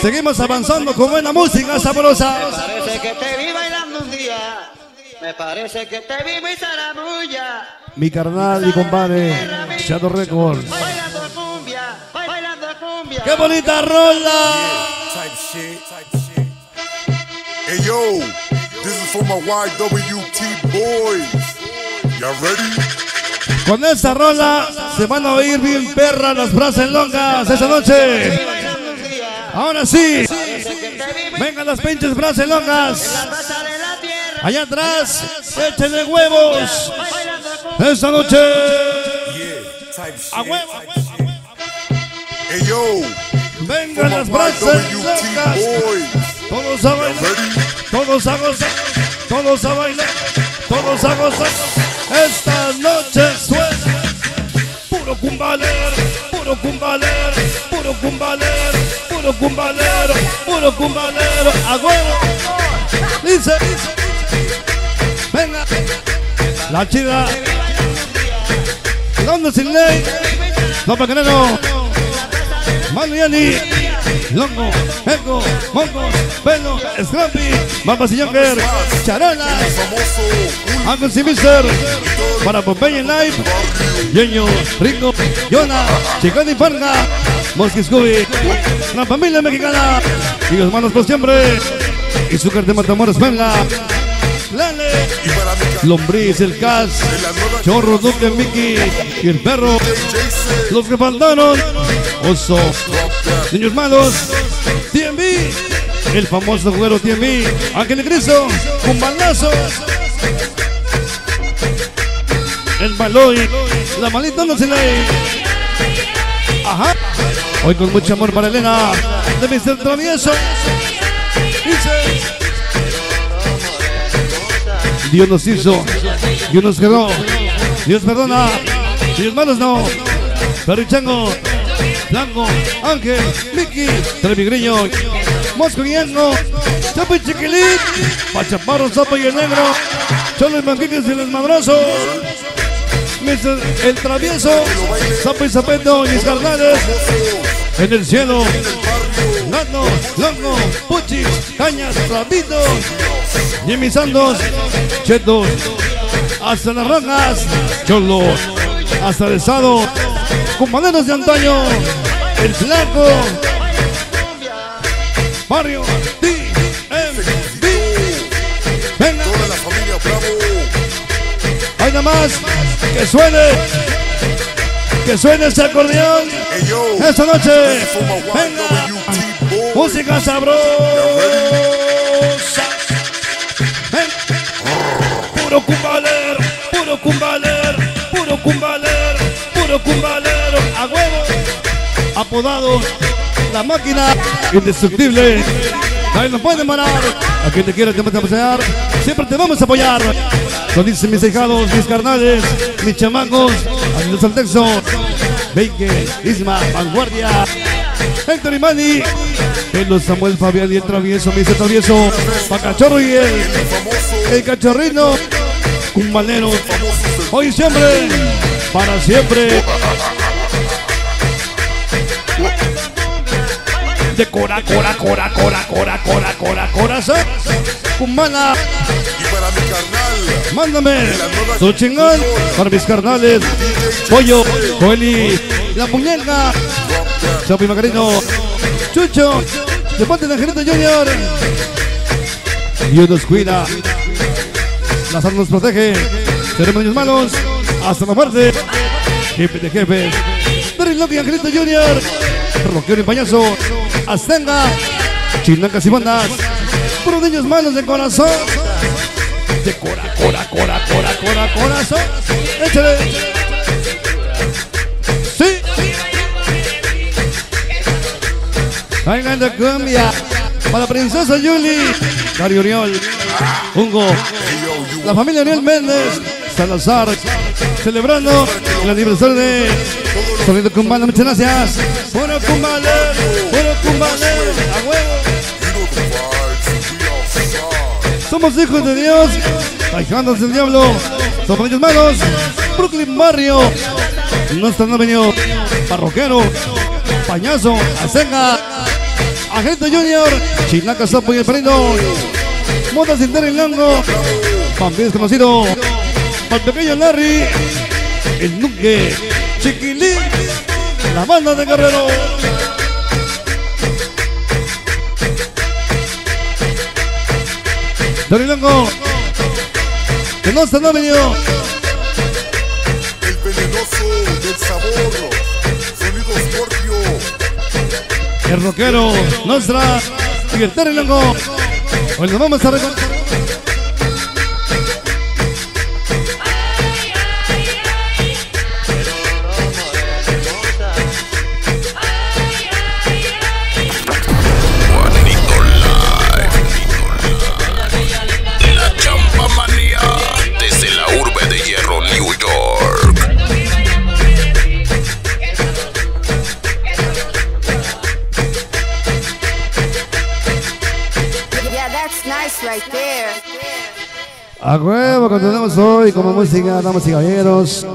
Seguimos avanzando con buena música sabrosa. Me parece que te vi bailando un día. Me parece que te vi muy zaramulla. Mi carnal y compadre, Shadow Records. Bailando cumbia, bailando cumbia. ¡Qué bonita rola! Hey yo, this is for my YWT boys. Y'all ready? Con esta rola se van a oír bien perras las brasas longas esa noche. Ahora sí, vengan las pinches la tierra. Allá atrás, échenle huevos. Esta noche, a huevo. Hey yo, Vengan las my brasas locas. Todos a bailar, todos a gozar, todos a bailar, todos a gozar. Esta noche suena. Puro cumbaler, puro cumbaler, puro cumbaler, puro cumbaler, puro cumbaler. A huevo. Dice, venga, la chida. ¿Dónde sin ley? No, Pacanero. Manu Yani, Longo, Eco, Mongo, Pelo, Scrappy, y Younger, Charola, Angus Mister, para Pompeya en Live, Yeño, Ringo, Yona, Chicón y Farga, Mosky Scooby, la familia mexicana, y los manos por siempre, y Zúcar de Matamoros, venga, Lale, Lombriz, el Cas, Chorro, Duque, Mickey, y el perro, los que faltaron, Oso. Niños malos, TMB, el famoso juguero TMB, Ángel Cristo, un balazo, el Baloy, la malita no se lee. Ajá, hoy con mucho amor para Elena, de Mr. Travieso. Dios nos hizo, Dios nos quedó, Dios perdona, Dios malos no. Perrichango, Blanco, Ángel, Mickey, Trevigriño, Mosco Guillermo, Chapo y Chiquilín, Pachaparro, Sapo y el Negro, Cholo y Manquiques y los Madrosos, Mr. El Travieso, Sapo y Zapeto y mis en el cielo, Gato, Longo, Puchis, Cañas, Rabito, Jimmy Santos, Chetos, hasta las rojas, Cholo, hasta el estado, compañeros de antaño, el flaco, barrio, DMV, venga, Toda la familia Bravo. hay nada más, que suene, que suene ese acordeón, esta noche, venga, música sabrosa, Ven. puro cumbaler, puro cumbaler, puro cumbaler, puro cumbaler, a huevo, apodado la máquina indestructible. Nadie nos puede parar. A quien te quiera te vamos a apoyar. Siempre te vamos a apoyar. Lo dicen mis hijados, mis carnales, mis chamacos, Andrés Altexo, Beike, Isma, Vanguardia, Héctor y Manny, Pelo Samuel Fabián y el travieso, me dice travieso, Pacachorro y el, el cachorrino, cumbalero, hoy siempre, para siempre. De cora, cora, cora, cora, cora, cora, cora, corazón, cumbala, y para mi carnal, mándame su chingón para mis carnales, Pollo, Joeli, La Muñeca, Chapo y Macarino, Chucho, de Ponte de Angelito Junior. Dios nos cuida, la salud nos protege, tenemos niños malos, hasta la muerte. Jefe de jefes, Terry Loki, Angelito Junior, Roquero y Payaso, Astenga, Chinacas y bandas, puros niños malos de corazón. De cora, cora, cora, cora, cora, corazón. Échale. Sí. Vengan de cumbia. Para Princesa Yuli. Cari Oriol. Hugo. La familia Ariel Méndez. Salazar. Celebrando el aniversario de Sonido Cumbana. Muchas gracias. Puro cumbaler. A. Somos hijos de Dios, ahijados del diablo, somos malos, Brooklyn Barrio, nuestro novio, parroquero, pañazo, acenga, Agente Junior, Chinaca Sapo y el Perino, Motas Inter el Lango, también es conocido, al pequeño Larry, el Nuque, Chiquilín, la banda de Guerrero. Dorilango, que no está no venido. El venenoso del sabor. Sonido Scorpio. El rockero, Nostra y el Dorilango. Hoy nos vamos a recordar. That's nice right there. A huevo, continuamos hoy como música, damas y caballeros.